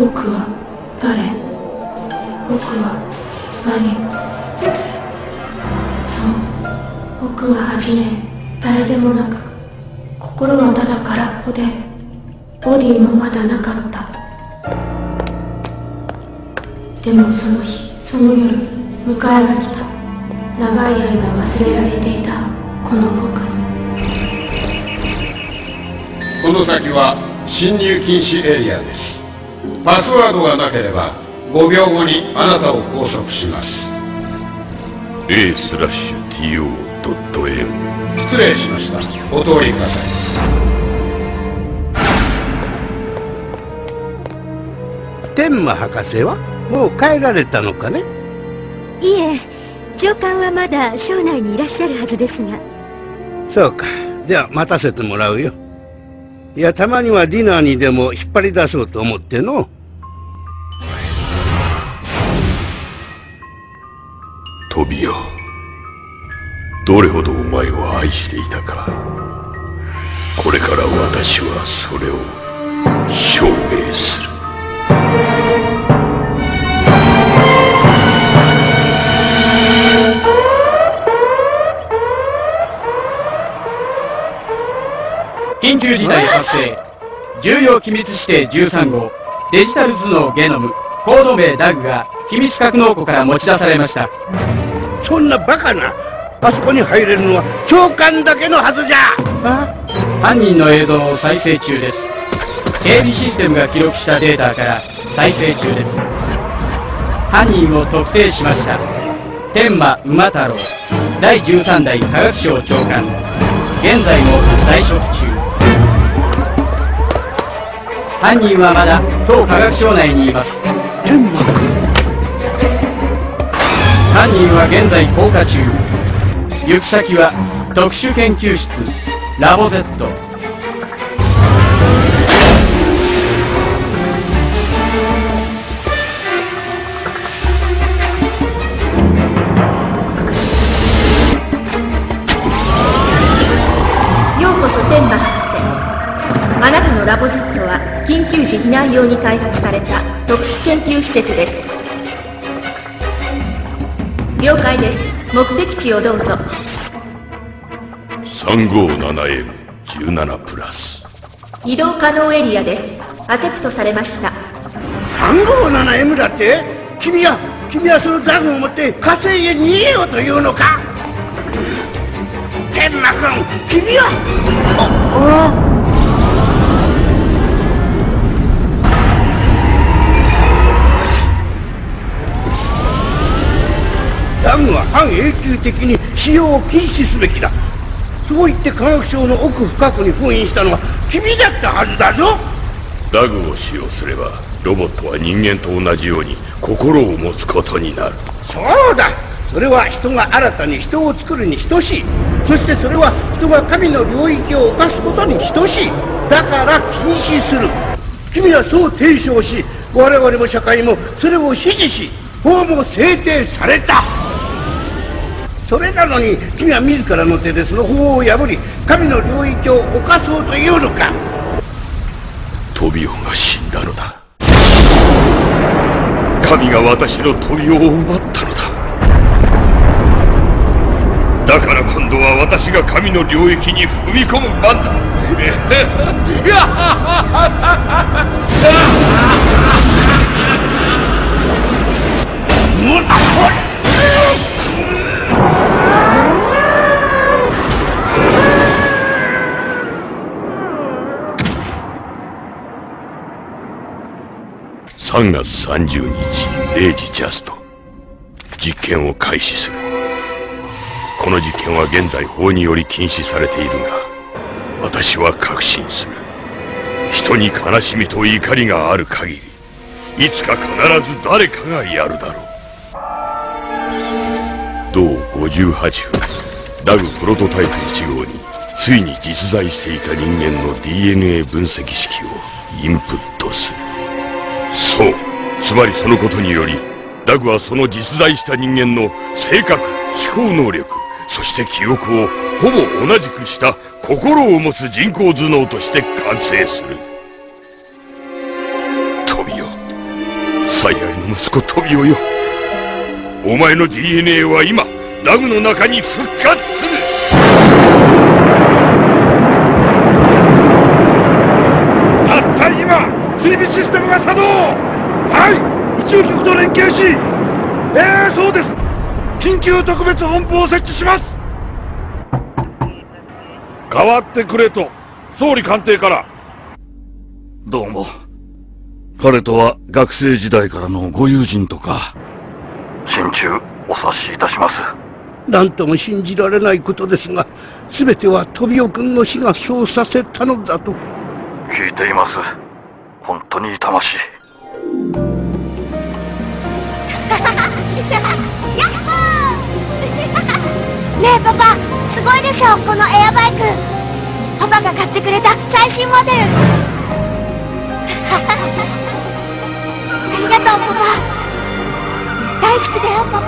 僕は誰？僕は何？そう。僕は初め誰でもなく心はただ空っぽでボディもまだなかった。でもその日その夜迎えが来た。長い間忘れられていたこの僕に。この先は侵入禁止エリアです。パスワードがなければ5秒後にあなたを拘束します。A スラッシュ TO.M 失礼しました。お通りください。天馬博士はもう帰られたのかね？いえ長官はまだ省内にいらっしゃるはずですが。そうか。じゃあ待たせてもらうよいやたまにはディナーにでも引っ張り出そうと思っての。トビオどれほどお前を愛していたか。これから私はそれを証明する。緊急事態発生。重要機密指定13号。デジタル頭脳ゲノム。コード名ダグが機密格納庫から持ち出されました。そんなバカなあそこに入れるのは長官だけのはずじゃ。あ？犯人の映像を再生中です。警備システムが記録したデータから再生中です。犯人を特定しました。天馬馬太郎。第13代科学省長官。現在も在職中犯人はまだ当科学省内にいます。犯人は現在降下中。行く先は特殊研究室ラボ Z 時避難用に開発された特殊研究施設です。了解です。目的地をどうぞ。357M17 プラス。移動可能エリアです。アセプトされました。357M だって？君は君はそのダグを持って火星へ逃げようというのか？天馬君君は？ああ半永久的に使用を禁止すべきだ。そう言って科学省の奥深くに封印したのは君だったはずだぞ。ダグを使用すればロボットは人間と同じように心を持つことになる。そうだ。それは人が新たに人を作るに等しい。そしてそれは人が神の領域を犯すことに等しい。だから禁止する。君はそう提唱し我々も社会もそれを支持し法も制定されたそれなのに君は自らの手でその法を破り神の領域を犯そうというのか。トビオが死んだのだ。神が私のトビオを奪ったのだ。だから今度は私が神の領域に踏み込む番だ。も っ3月30日0時ジャスト。実験を開始する。この実験は現在法により禁止されているが私は確信する。人に悲しみと怒りがある限りいつか必ず誰かがやるだろう。同58分ダグプロトタイプ1号についに実在していた人間の DNA 分析式をインプットする。そう。つまりそのことによりダグはその実在した人間の性格思考能力そして記憶をほぼ同じくした心を持つ人工頭脳として完成する。トビオ最愛の息子トビオよ。お前の DNA は今ダグの中に復活する。作動はい。宇宙局と連携し。ええー、そうです。緊急特別本部を設置します。代わってくれと。総理官邸から。どうも。彼とは学生時代からのご友人とか。心中お察しいたします。何とも信じられないことですが全てはトビオ君の死が評させたのだと。聞いています。本当に痛ましい。ねえパパすごいでしょ？このエアバイク。パパが買ってくれた最新モデル。ありがとうパパ。大好きだよパパ。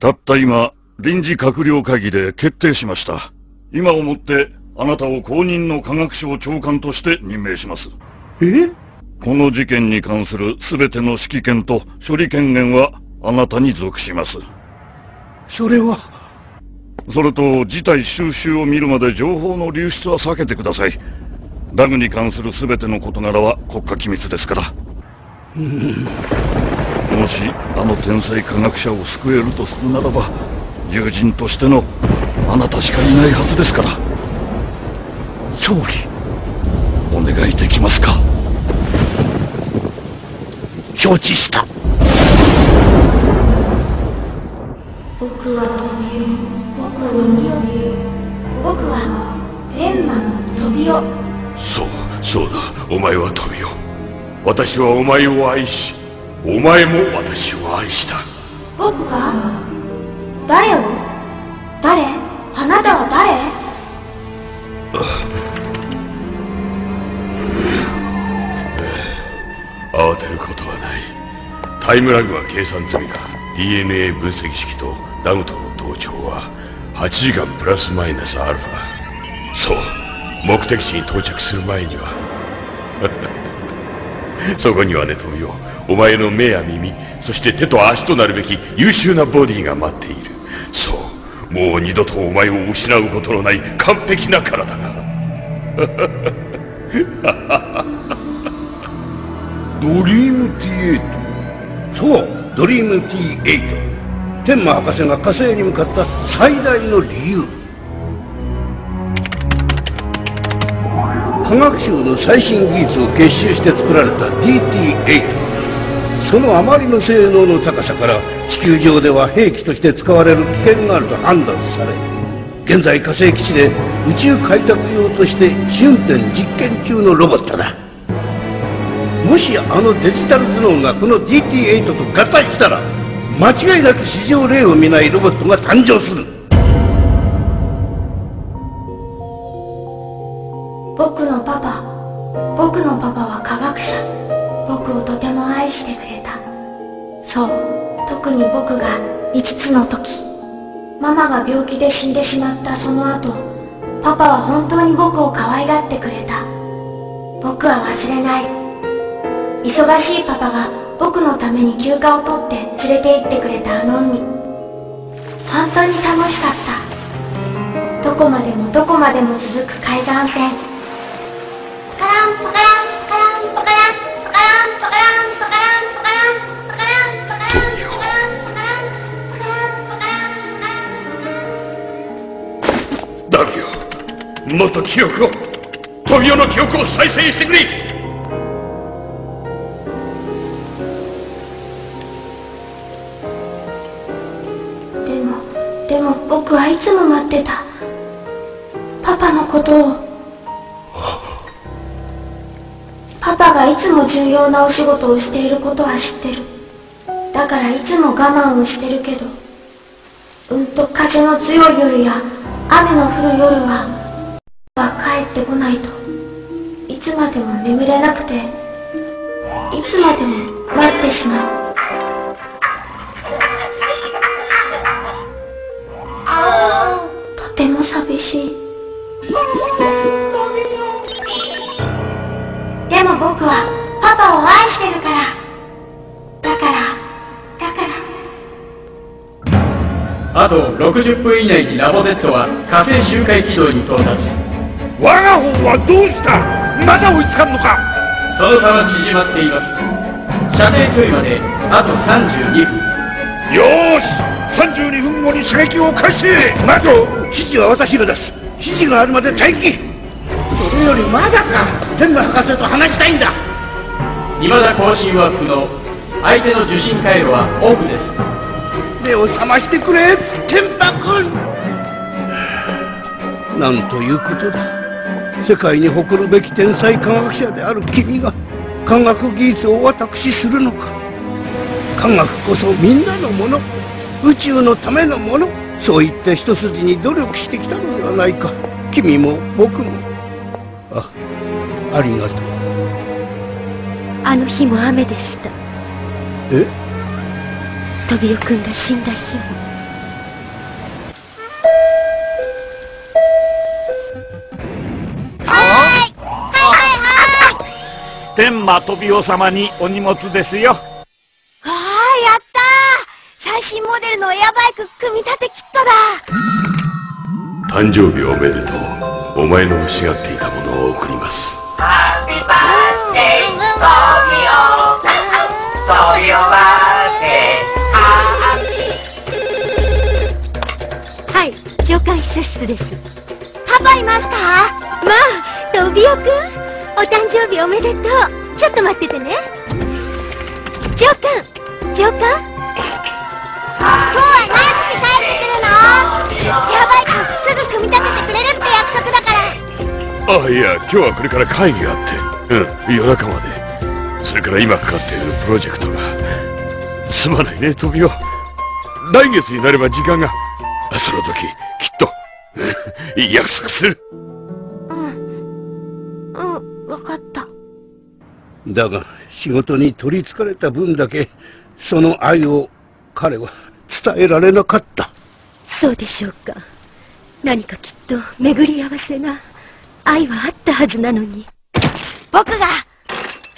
たった今、臨時閣僚会議で決定しました。今をもって、あなたを公認の科学省長官として任命します。え？この事件に関する全ての指揮権と処理権限はあなたに属します。それは？それと、事態収集を見るまで情報の流出は避けてください。ダグに関する全ての事柄は国家機密ですから。うんもしあの天才科学者を救えるとするならば友人としてのあなたしかいないはずですから。勝利お願いできますか。承知した。僕は飛びよ僕は逃げよ僕は天馬飛びよそうそうだ。お前は飛びよ私はお前を愛しお前も私を愛した。僕が誰を？誰？あなたは誰？慌てることはない。タイムラグは計算済みだ。DNA 分析式とダムとの同調は8時間プラスマイナスアルファ。そう。目的地に到着する前には。そこにはね富よお前の目や耳そして手と足となるべき優秀なボディが待っている。そうもう二度とお前を失うことのない完璧な体が。ドリーム8そうドリーム8天馬博士が火星に向かった最大の理由。科学省の最新技術を結集して作られた DT8 そのあまりの性能の高さから地球上では兵器として使われる危険があると判断され現在火星基地で宇宙開拓用として試運転実験中のロボットだ。もしあのデジタル頭脳がこの DT8 と合体したら間違いなく史上例を見ないロボットが誕生する。病気で死んでしまったその後、パパは本当に僕を可愛がってくれた。僕は忘れない。忙しいパパが僕のために休暇を取って連れて行ってくれたあの海。本当に楽しかった。どこまでもどこまでも続く海岸線。パランパランもっと記憶をトビオの記憶を再生してくれ。でもでも僕はいつも待ってた。パパのことを。パパがいつも重要なお仕事をしていることは知ってる。だからいつも我慢をしてるけどうんと風の強い夜や雨の降る夜はは帰ってこないと。いつまでも眠れなくて。いつまでも待ってしまう。とても寂しい。でも僕はパパを愛してるから。だからだから。あと60分以内にラボ Z は火星周回軌道に到達。我が方はどうした？まだ追いつかんのか？その差は縮まっています。射程距離まであと32分。よーし32分後に射撃を開始！まず指示は私が出す。指示があるまで待機！それよりまだか。天馬博士と話したいんだ。未だ更新は不能。相手の受信回路はオフです。目を覚ましてくれ天馬君なんということだ世界に誇るべき天才科学者である君が科学技術を私するのか。科学こそみんなのもの。宇宙のためのもの。そう言って一筋に努力してきたのではないか。君も僕も。あありがとう。あの日も雨でした。え？トビオ君が死んだ日も天馬飛びお様にお荷物ですよ。ああやったー。最新モデルのエアバイク組み立てキットだ。誕生日おめでとう。お前の欲しがっていたものを送ります。はい上官秘書室です。パパいますかまあトビオ君お誕生日おめでとう。ちょっと待っててね。上官上官今日は何時に帰ってくるの？エアバイクすぐ組み立ててくれるって約束だから。あいや今日はこれから会議があって。うん夜中まで。それから今かかっているプロジェクトが。すまないねトビオ来月になれば時間が。その時きっと。約束する。だが仕事に取りつかれた分だけその愛を彼は伝えられなかった。そうでしょうか。何かきっと巡り合わせが愛はあったはずなのに。僕が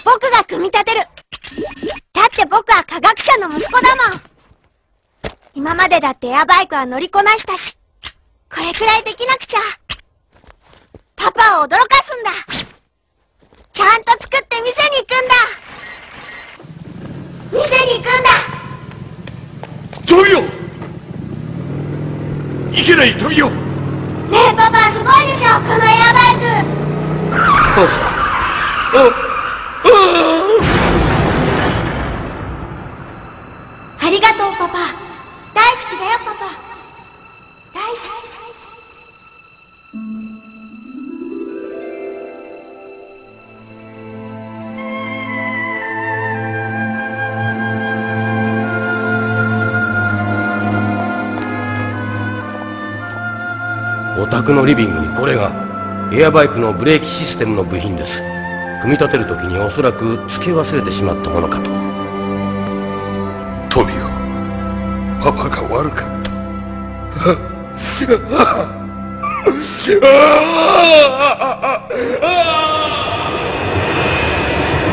僕が組み立てる。だって僕は科学者の息子だもん。今までだってエアバイクは乗りこなしたしこれくらいできなくちゃ。パパを驚かすんだちゃんと作って店に行くんだ。店に行くんだ。トビオいけないトビオねえパパすごいでしょこのエアバイクありがとうパパ。大好きだよパパ宅のリビングにこれがエアバイクのブレーキシステムの部品です。組み立てる時におそらく付け忘れてしまったものかと。トビオパパが悪かった。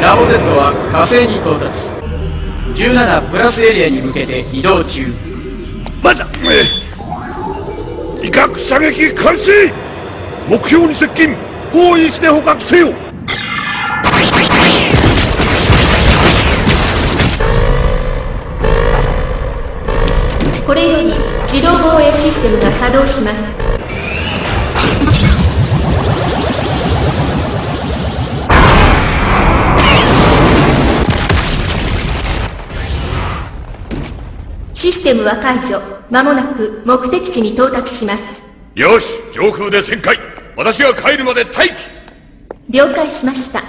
ラボ Z は火星に到達。17プラスエリアに向けて移動中。まだ射撃開始。目標に接近。包囲して捕獲せよ。これより自動防衛システムが作動します。システムは解除。間もなく目的地に到達します。よし上空で旋回。私が帰るまで待機。了解しました。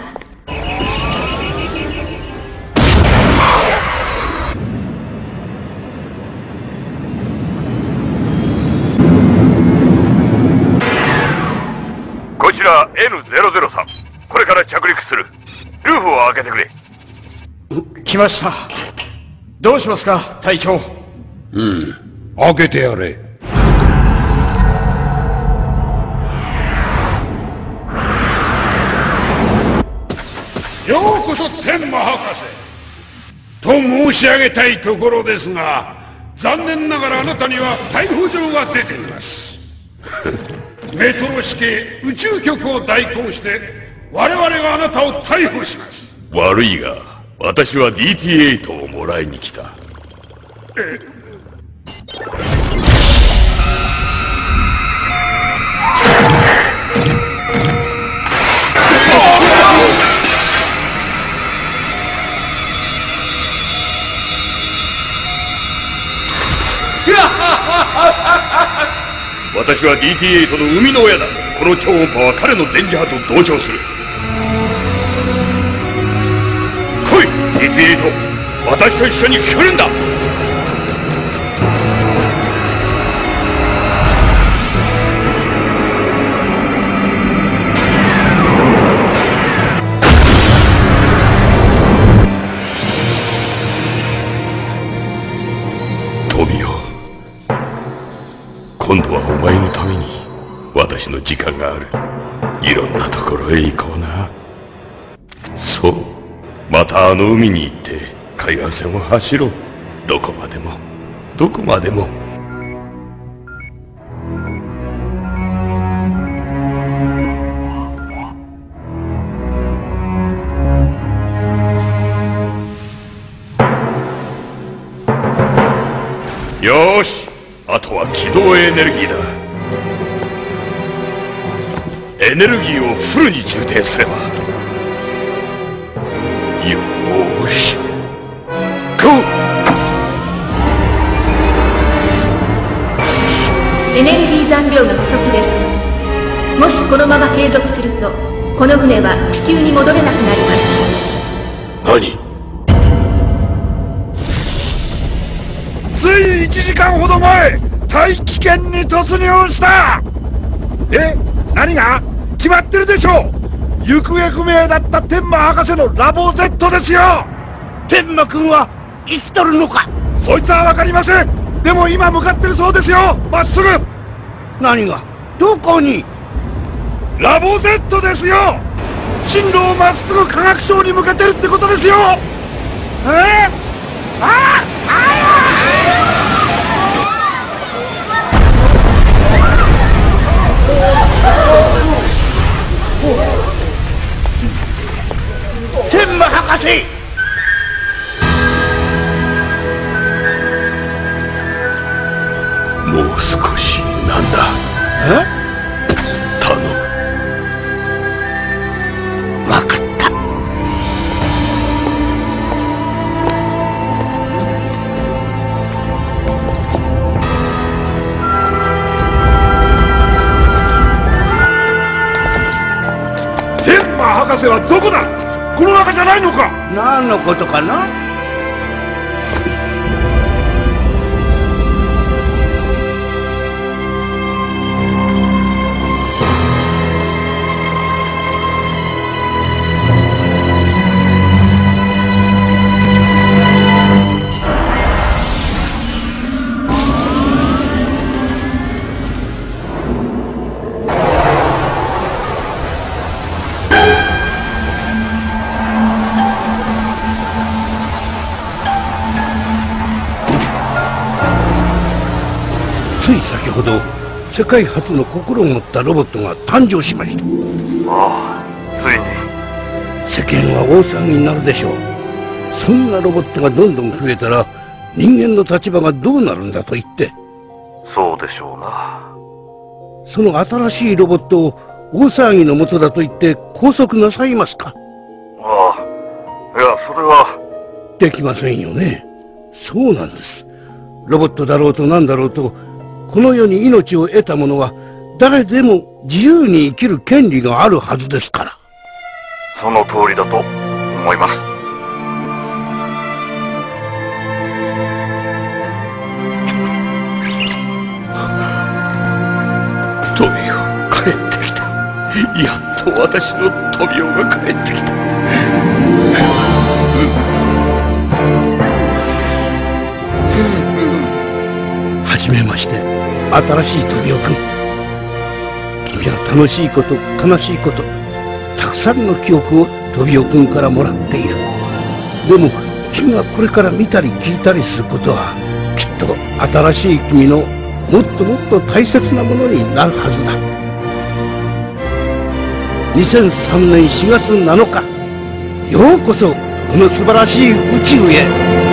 こちら N003 これから着陸する。ルーフを開けてくれ。来ました。どうしますか隊長。開けてやれようこそ天魔博士。と申し上げたいところですが残念ながらあなたには逮捕状が出ています。メトロ市警宇宙局を代行して我々があなたを逮捕します。悪いが私は DT8 をもらいに来た私は DT8 の生みの親だ。この超音波は彼の電磁波と同調する。来い DT8 私と一緒に来るんだ。時間がある。いろんなところへ行こうな。そう。またあの海に行って海岸線を走ろう。どこまでも。どこまでも。よし。あとは起動エネルギーだ。エネルギーをフルに充填すればよーし。ゴー！エネルギー残量が不足です。もしこのまま継続するとこの船は地球に戻れなくなります。何？つい1時間ほど前大気圏に突入した。え？何が決まってるでしょう？行方不明だった天馬博士のラボ Z ですよ。天馬君は生きとるのか？そいつは分かりません。でも今向かってるそうですよ。まっすぐ。何が？どこに？ラボ Z ですよ。進路をまっすぐ科学省に向けてるってことですよ。え？ああ天馬ないのか？何のことかな？世界初の心を持ったロボットが誕生しました。ああついに。世間は大騒ぎになるでしょう。そんなロボットがどんどん増えたら人間の立場がどうなるんだと言って。そうでしょうな。その新しいロボットを大騒ぎのもとだと言って拘束なさいますか？ああいやそれは。できませんよね。そうなんです。ロボットだろうと何だろうとこの世に命を得た者は誰でも自由に生きる権利があるはずですから。その通りだと思います。トビオ帰ってきた。やっと私のトビオが帰ってきた。はじめまして新しいトビオ君君は楽しいこと悲しいことたくさんの記憶をトビオ君からもらっている。でも君がこれから見たり聞いたりすることはきっと新しい君のもっともっと大切なものになるはずだ。2003年4月7日ようこそこの素晴らしい宇宙へ。